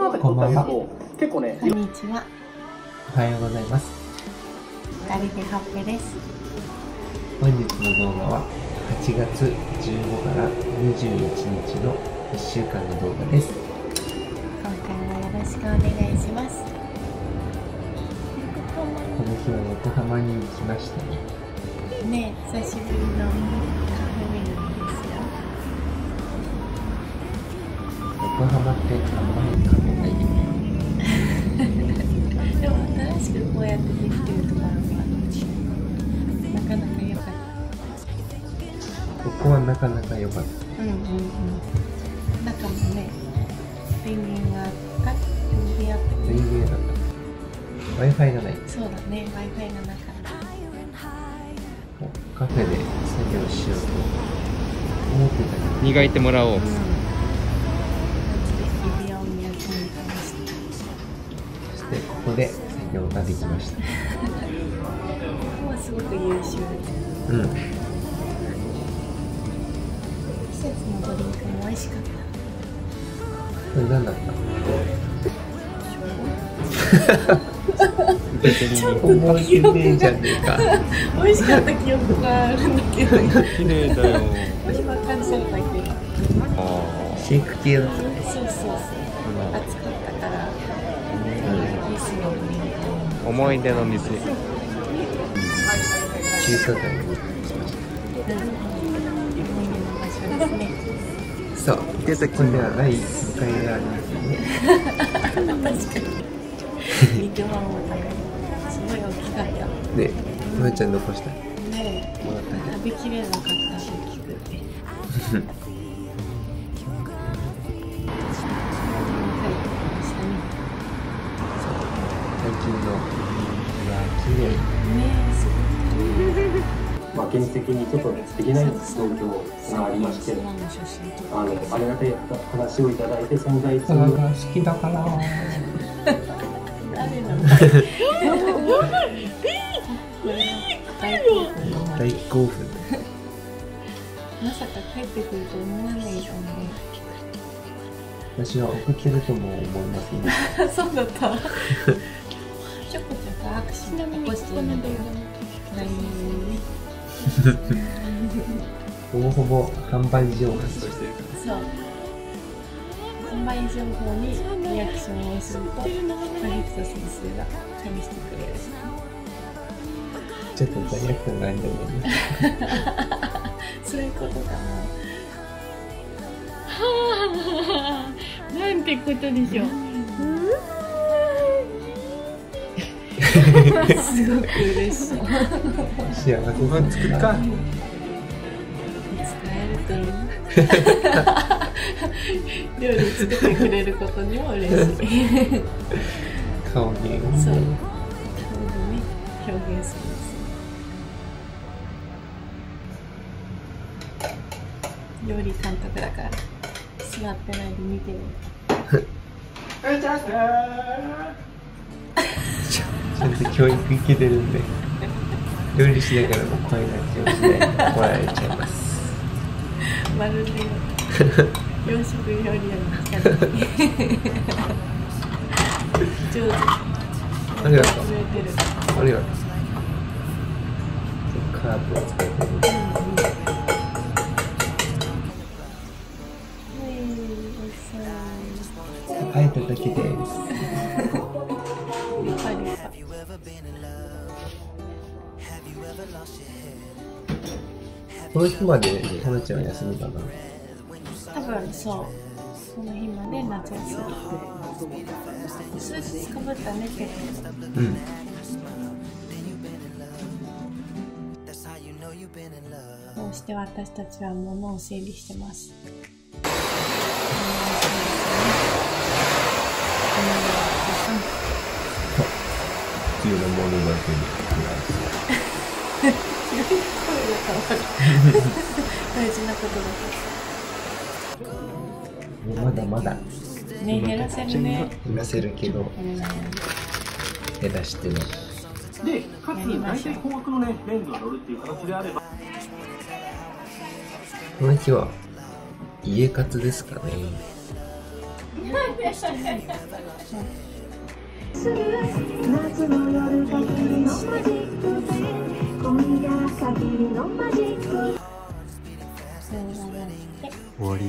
あとは腰のあたり取ってあげると結構ねこんにちは。おはようございます。二人でハッペです。本日の動画は8月15から21日の1週間の動画です。今回もよろしくお願いします。この日は横浜に行きましたね。ねえ、久しぶりのカフェ巡りですよ。横浜ってあんまりここはなかなか良かっうんうんうん。中もね、電源があった、電源あったた。全然だった。Wi-Fi がない。そうだね、Wi-Fi がなかった。カフェで作業しようと思ってたけど。磨いてもらおううん。ここで作業ができました。ここはすごく優秀。うん。ドリンクも美味しかった。これ何だった別に覚えてねえじゃねえか。美味しかった記憶があるんだけど、綺麗だよ今感じだったけど。あシェイク系だ。そうそうそう。暑かったから、ミスのドリンクを。ー思い出の店中華街た。そう。で、これでは第1回がありますね。確かに。肉まん。も高い。すごい大きかった。で、むーちゃん。残した。ねえ、もらった。食べきれなかった、大きくて。最近の、うわ、綺麗。ねえ、すごまあ、現実的にちょっとできない状況がありまして。あのありがたい話をいただいて存在するが好きだから。大興奮の大興奮。まさか帰ってくると思わないよね。私は送ってるとも思いますね。そうだった。ちょこちょこアクション起こしてるんだよ。何にほぼほぼ販売情報としてるかそう。販売情報にリアクションをすると、パヘクト先生が試してくれる。ちょっと罪悪感があるんだけどね。そういうことかな。はあ、なんてことでしょう。すごく嬉しそう。幸せご飯作るか。使えるといいな料理作ってくれることにも嬉しい。顔芸そう。顔でね。ね表現す。る料理監督だから座ってないで見てる ちゃんと教育受けてるんで。料理しながらも声がけをしないと怒られちゃいます。まるで洋食料理屋のに上手ありがとう。ありがとう。カーブを使ってえただけです。この日までタナちゃんは休みかな。多分そうその日まで夏休み数日かぶったね結構うん。こうして私たちは物を整理してます。普通のものだけ大事なことだにまだまだね減らせるねいらせるけどうん減らしてね。でかつ大体高額のねレンズが乗るっていう形であればこの日は家活ですかね。夏の夜限りのマジック今終わり。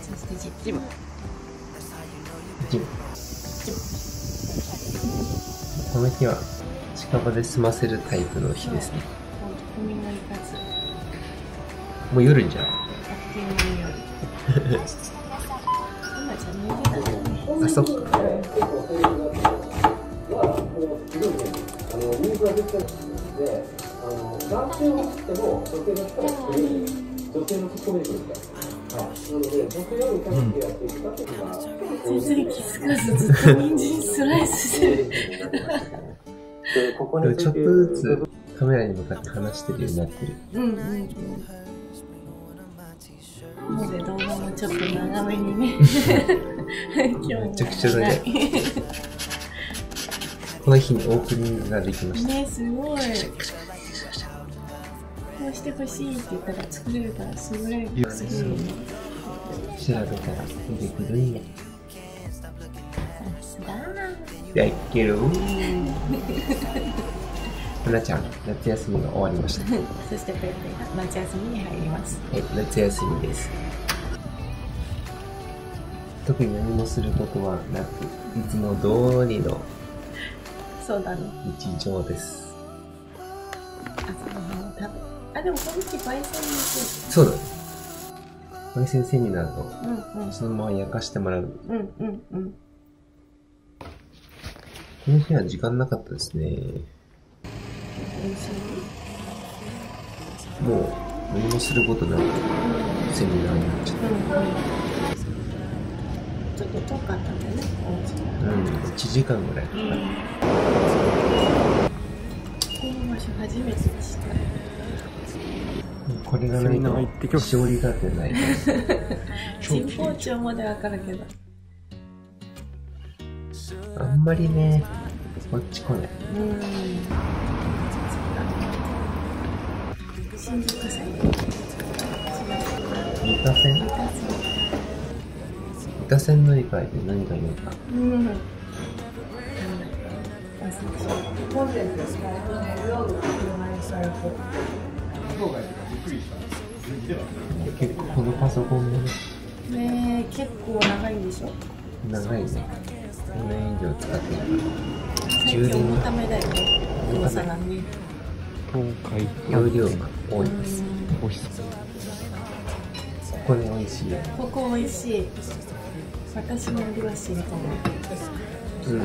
そしてジップジムこの日は近場で済ませるタイプの日ですねほんと海のいかずもう夜じゃんあっという間に夜今じゃ寝てたねあそっか全然気づかずずっと人参スライスしてるでもちょっとずつカメラに向かって話してるようになってるうんうんうんので動画もちょっと長めにねめちゃくちゃ長いこの日にオープニングができました。ねすごい。こうしてほしいって言ったら作れるからすごい。よね調べたら出てくるんや。さすがやっけるはなちゃん夏休みが終わりました。は そしてペイペイが夏休みに入ります。い夏休みです。特に何もすることはなくいつも通りのそうだね日常です。朝ごはんを食べあでもこの日焙煎にそうだね焙煎セミナーと行くうんうん。そのまま焼かしてもらう。うんうんうん。この日は時間なかったですね。もう何もすることなくセミナーになっちゃっうんうん遠かったん。だよねお家うん。1時間ぐらいかかるこの場所初めてでしたこれがないとます勝利が出ない神保町までわかるけどあん。まりねこっち来ないうん。新宿線三田線三田線乗り換えて何がいいのか。うん。結構このパソコンもね。結構長いんでしょ長いね4年以上使ってるから。充ためだよね重さがね容量が多いで。すここで美味しい。よここ美味しい私の両親ともうん。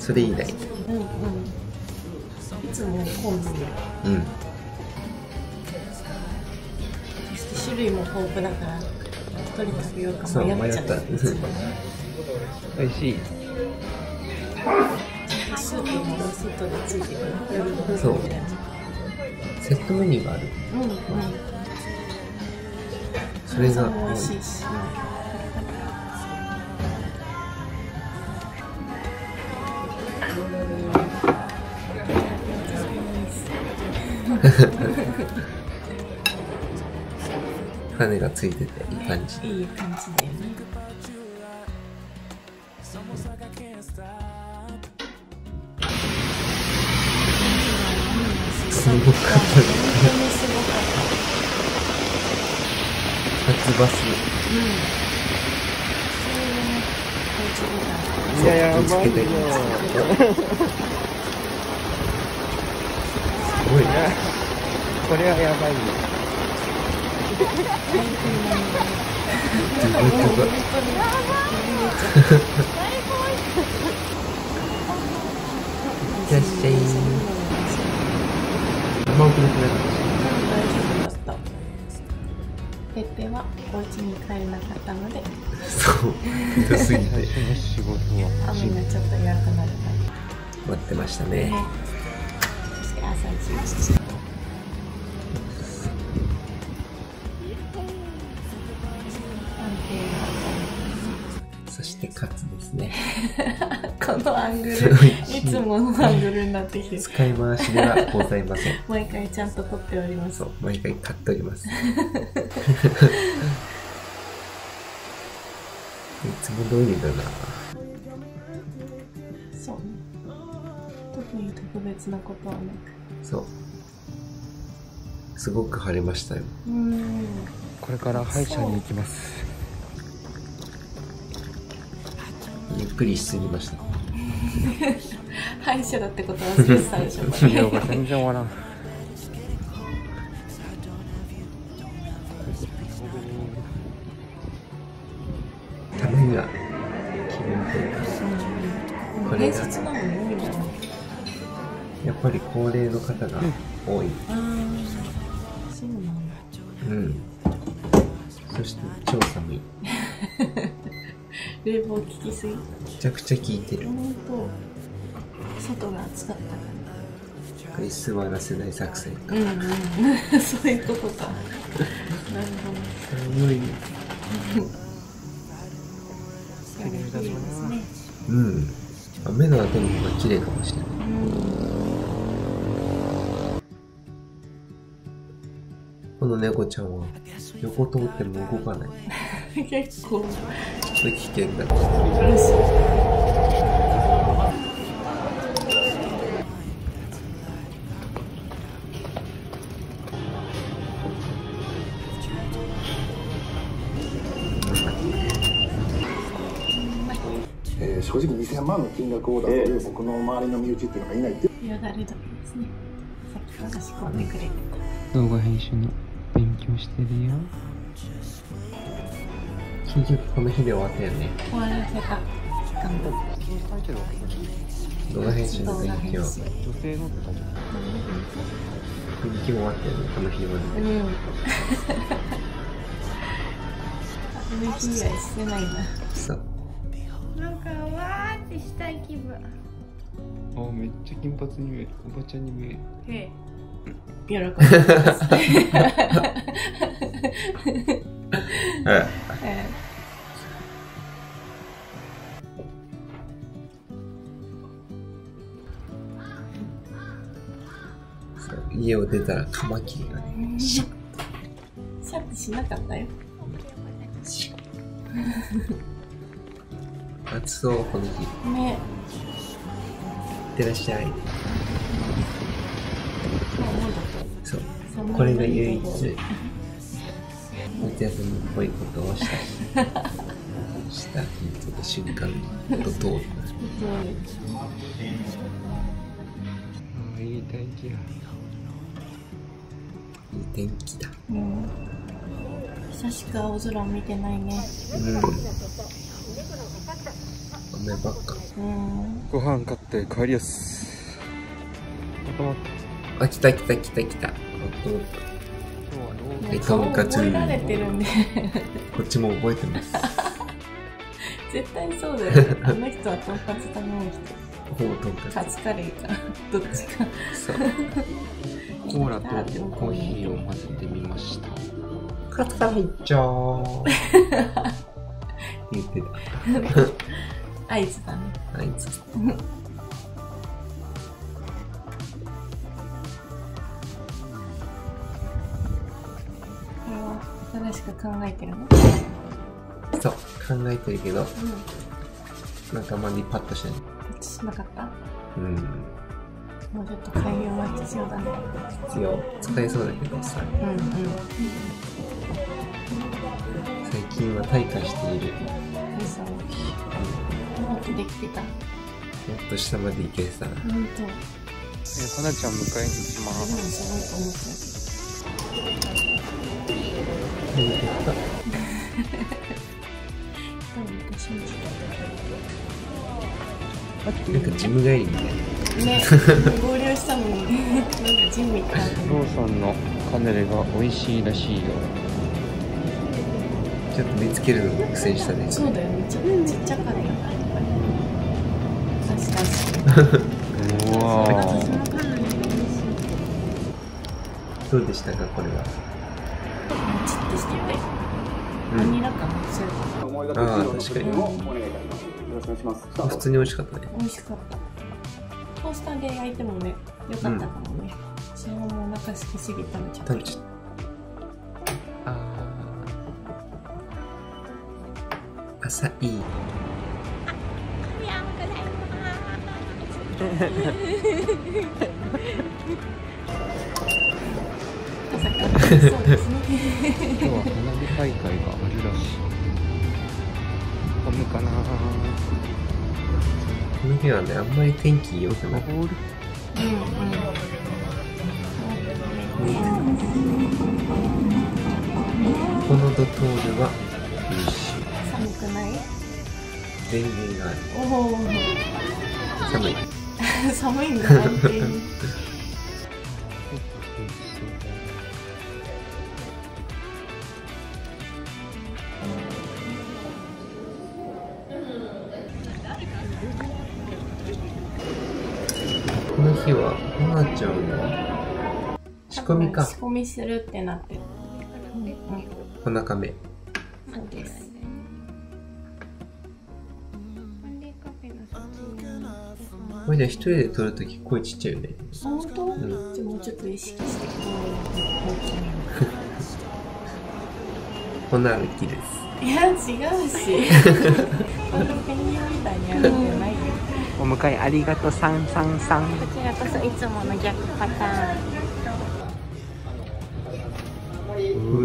それ以来うんうん。いつもコンビで。うん。そして種類も豊富だからどれ食べようか迷っちゃった。美味しい。スープもセットでついてくるそう。セットメニューがある。うんうん。それがも美味しいし、種がついてていい感じ。いい感じだよね。すごかった。初バス。うんいややばいよ見つけて。すごいねこれはやばいよ。いらっしゃい。あんま遅れてなかったペッペはお家に帰れなかったのでそうひどすぎて仕事は雨がちょっと弱くなる待ってましたねねそして朝一アングル。すごいいつものアングルになってきて。使い回しではございません。毎回ちゃんと撮っております。そう毎回買っております。つも通りだな。そう。ね特に特別なことはなく。そう。すごく晴れましたよ。うーん。これから歯医者に行きます。ゆっくりしすぎました。歯医者だってこと忘れてたでしょこれ量が全然終わらんたまには気分転換。これがやっぱり高齢の方が多い。あーそうなんだうん。そして超寒い。冷房効きすぎめちゃくちゃ効いてる。本当外が暑かったかこれ座らせない作戦。らうんうん そういうことかなるほど寒い。うん。あ目の後の方が綺麗かもしれない。この猫ちゃんは横通っても動かない。うん結構。ちょっと危険だ。正直2000万の金額を出せる僕の周りの身内っていうのがいないって。いうよだれ時ですね。さっきんでくれ。て動画編集の。勉強してるよ。結局この日で終わったよね。た終わらせた。頑張って。動画編集の動勉強。女性のって書いて勉強。終わったよね、この日まで。うんあの日以来してないな。そう。なんかわーってしたい気分。あめっちゃ金髪に見える。おばちゃんに見える。へえ喜ん。でます家を出たらカマキリがね、えシャッてしなかったよ。暑そう、この日。いねってらっしゃい。そう。これが唯一、夏休みっぽいことをした。した、その瞬間と通る。あいい天気やいい天気だ。う。ん久しく青空見てないねう。ん。雨ばっか。う。んご飯買って帰りやすまたまたあ、来た来た来た来た。はいとんかつこっちも覚えてます。絶対そうだよね あの人はとんかつ頼む人ほぼとんかカツカレーか どっちかつ。そう。コーラとコーヒーを混ぜてみましたカツカレーいっちゃー。って言ってた。合図だねあいしく考えてるのそう。考えてるけど、うんなんかあんまりパッとしない。しなかった？うん。もうちょっと改良は必要だね必要。使えそうだけどさ、うんうん最近は退化している。そうもっとできてたもっと下まで行けさ。本当えー、花ちゃん迎えに行きます何言ったなんかジム帰りみたいな。ね合流したのになんかジム行った後ローソンのカヌレが美味しいらしいよちょっと見つけるの苦戦したね。そうだよねちょっとちっちゃかった確かにうわーどうでしたか、これは？チッとしててバニラ感が強い思いがけあーるの確かに。をお願いいたしますよろしくお願いしますスタート普通に美味しかったね。美味しかった。トースターで焼いてもねよかったかもね、そのままお腹空きすぎ食べちゃった食べちゃった。あー。朝いい 朝からそうです。ね今日は花火大会があるらしい混むかなこの日はねあんまり天気良くなくてボールこのドトールは優秀寒くない電源があるおお寒い寒いんだ本当にこの日は花ちゃんは仕込みか。仕込みするってなって。るうんうん。お腹目。そうですこれじ一人で撮るとき声ちっちゃいよね。本当、ん。じゃあもうちょっと意識してこう 大きめこんな歩きです。いや違うし。ペンギンみたいにやるんじゃないよお迎えありがとうさんさんさん。こちらこそい。つもの逆パターン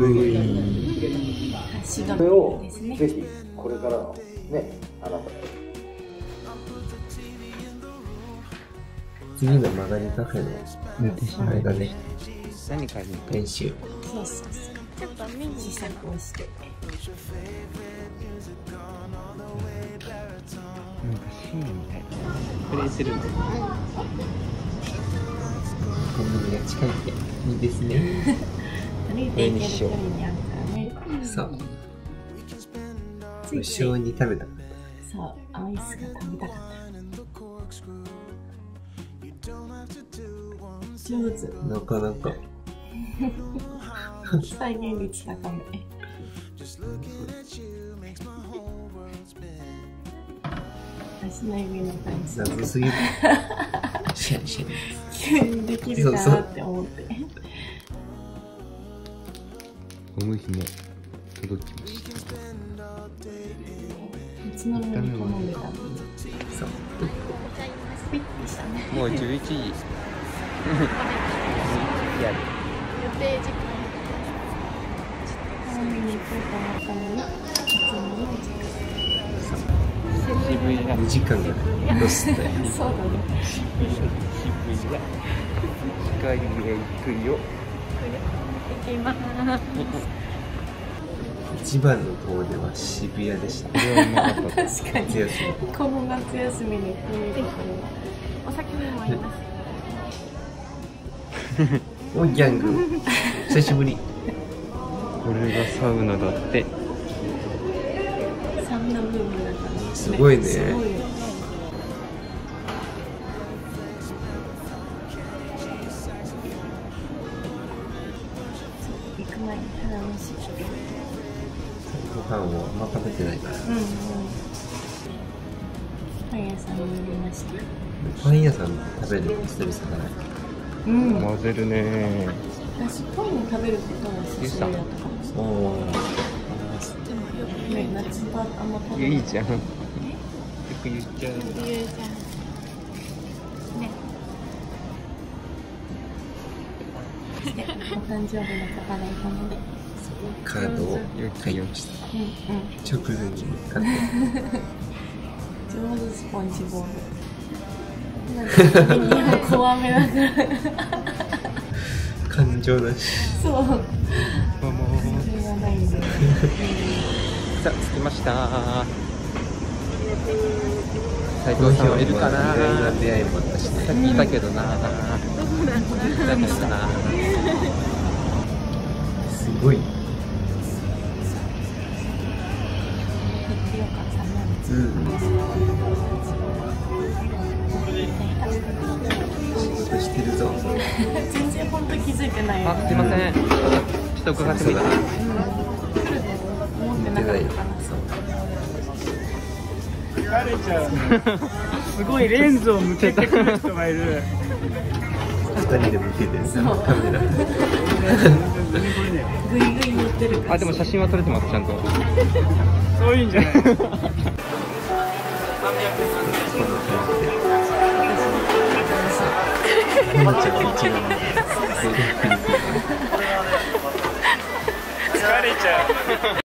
うい。足がそれをぜひこれからのねあなた次の曲がりカフェの寝てしあれだね何買い。に練習そうそうそうちょっと試作をしてなん。かシーンみたいなプレイするのコンビニが近いっていいですね歩いていける距離にあるからねそうついつい無性に食べたそうアイスが食べたかった上手なかなか再現率高め足の指の感じ謎すぎる。シャリシャリ急にできるかなって思って。ゴム紐届きました。いつの間にか飲んでたの？にそうピッてしたねもう11時 やる。予定時間。飲みに行こうと思ったのにいつもの時間渋谷2時間ぐらいロスだよそうだね渋谷光へ行くよ行きます。一番の遠出は渋谷でした。確かに。この夏休みにお酒にも合いますおギャング。久しぶり。これがサウナだってサウナブームだからねすごいね。すご飯をあんま食べて。ないからうんうん。パン屋さんに寄りました。パン屋さん食べるの久々だなうん。混ぜるね。私パンを食べることだったかもしれおおないでもよくね夏場あんま食べない。いやいいじゃん。よく言っちゃう理由じゃん。ねお誕生日の方がいたのでカードをよ書いましたうん。うん。直前に買って上手スポンジボールなん。か怖めながら感情だしそうもうそれがないん。でさあ着きました斉藤さんはいるかな。意外な出会いもあったしさっねきいたけどな。どこだったかなすごい。うん。してるぞ。全然本当気づいてない。よあすいません。ちょっと伺ってもいいですか思ってなかったからすごいレンズを向けてくる人がいる。二人で向けてそうカメラグイグイ乗ってるあでも写真は撮れてますちゃんとそういうんじゃないこんな感じでひなちゃんが一番疲れちゃう